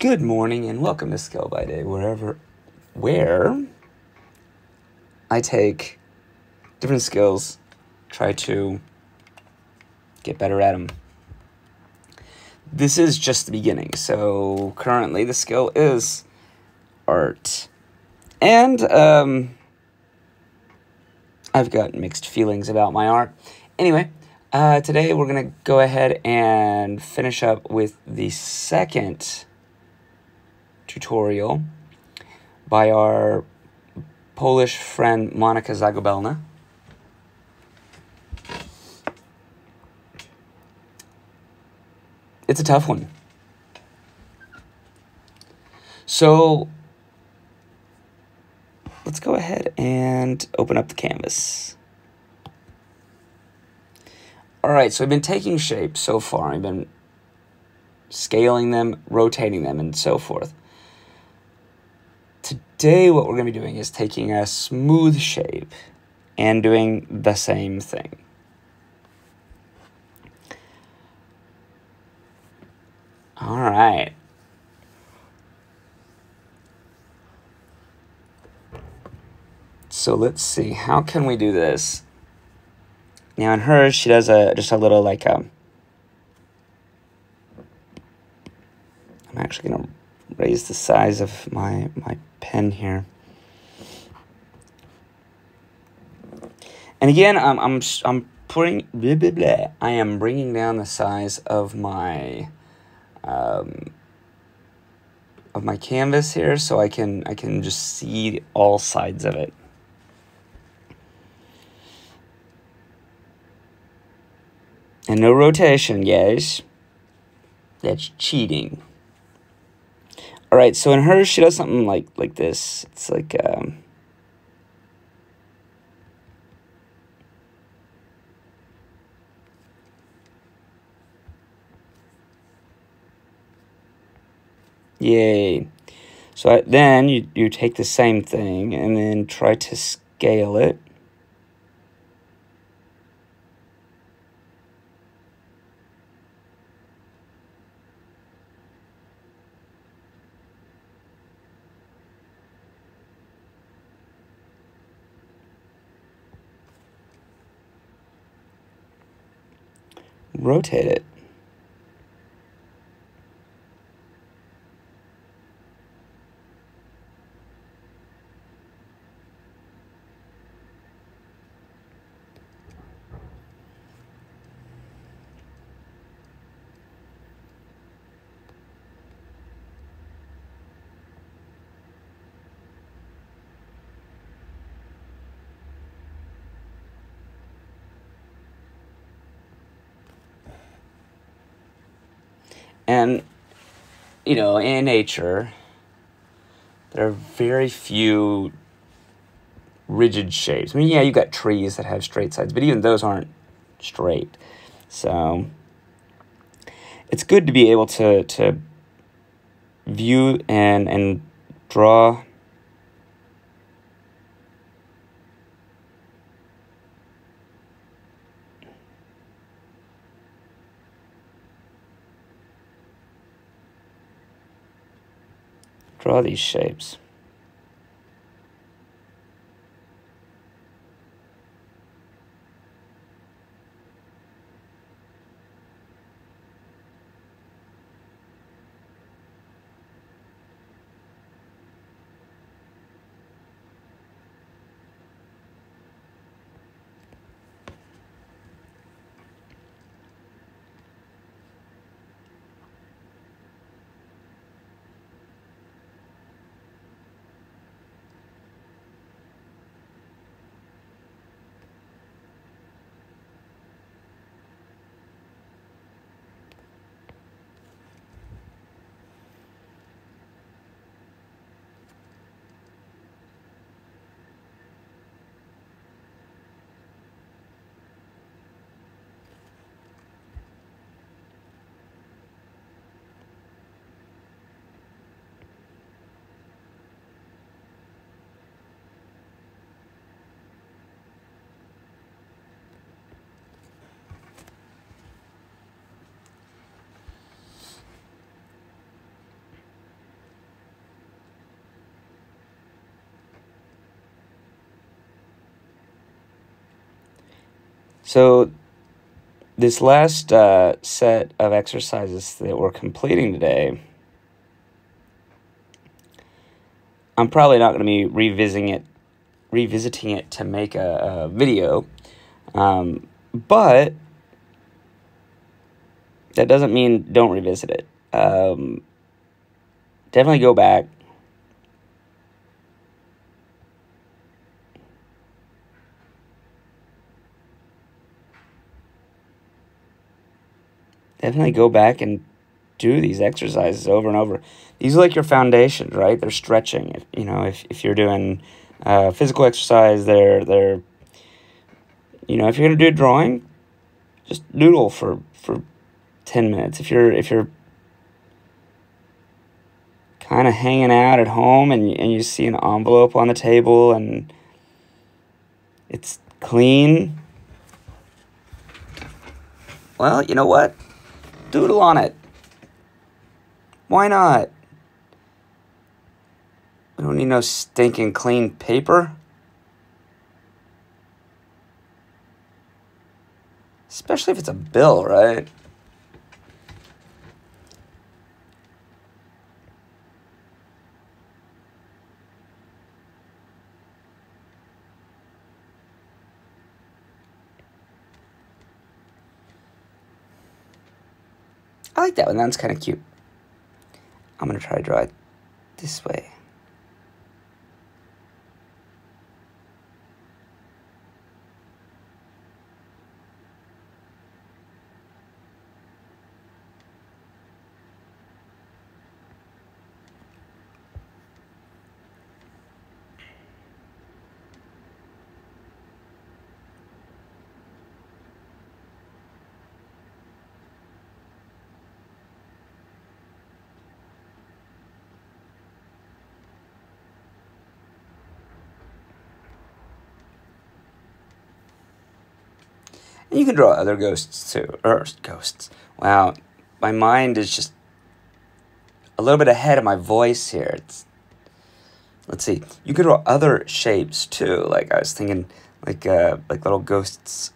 Good morning and welcome to Skill by Day, wherever, where I take different skills, try to get better at them. This is just the beginning, so currently the skill is art. And, um, I've got mixed feelings about my art. Anyway, uh, today we're going to go ahead and finish up with the second tutorial by our Polish friend Monika Zagrobelna. It's a tough one. So let's go ahead and open up the canvas. All right, so I've been taking shapes so far. I've been scaling them, rotating them, and so forth. Today, what we're going to be doing is taking a smooth shape and doing the same thing. All right. So let's see, how can we do this? Now in hers, she does a just a little like um I'm actually gonna the size of my my pen here. And again, I'm I'm I'm putting blah, blah, blah. I am bringing down the size of my um, of my canvas here so I can I can just see all sides of it. And no rotation, guys. That's cheating. All right, so in hers, she does something like like this. It's like um, Yay. So then you, you take the same thing and then try to scale it. Rotate it. And, you know, in nature, there are very few rigid shapes. I mean, yeah, you've got trees that have straight sides, but even those aren't straight. So it's good to be able to to view and and draw draw these shapes. So, this last uh, set of exercises that we're completing today, I'm probably not going to be revisiting it, revisiting it to make a, a video, um, but that doesn't mean don't revisit it. Um, definitely go back. Definitely go back and do these exercises over and over. These are like your foundations, right? They're stretching. If, you know, if, if you're doing uh, physical exercise, they're they're you know, if you're gonna do drawing, just doodle for for ten minutes. If you're if you're kind of hanging out at home and and you see an envelope on the table and it's clean, well, you know what? Doodle on it. Why not? We don't need no stinking clean paper. Especially if it's a bill, right? I like that one. That's kind of cute. I'm going to try to draw it this way. And you can draw other ghosts too. Or ghosts. Wow. My mind is just a little bit ahead of my voice here. It's let's see. You could draw other shapes too. Like I was thinking like uh like little ghosts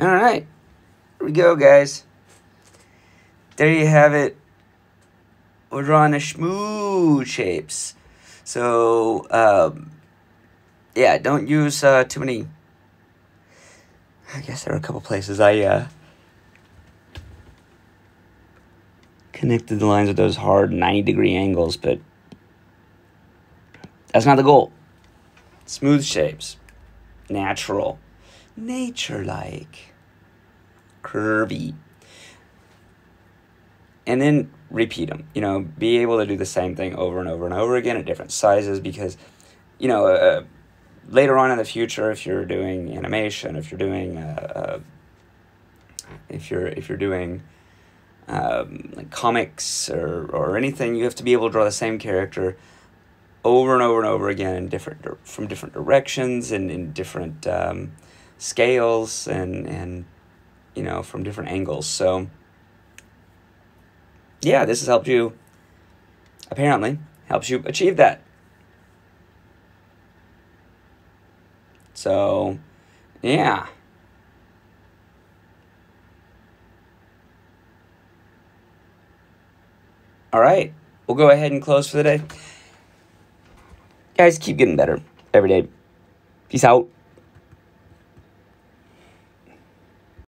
All right. Here we go, guys. There you have it. We're drawing the schmoo shapes. So, um, yeah, don't use uh, too many. I guess there are a couple places I uh, connected the lines with those hard 90 degree angles, but that's not the goal. Smooth shapes, natural nature like, curvy. And then repeat them. You know, be able to do the same thing over and over and over again at different sizes because, you know, uh, later on in the future, if you're doing animation, if you're doing, uh, uh, if you're if you're doing um, like comics or or anything, you have to be able to draw the same character over and over and over again in different from different directions and in different um, scales and and you know, from different angles. So, yeah, this has helped you, apparently, helps you achieve that. So, yeah. All right, we'll go ahead and close for the day. Guys, keep getting better every day. Peace out.